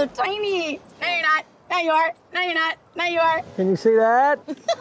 so tiny. No, you're not. No, you are. No, you're not. Now you are. Can you see that?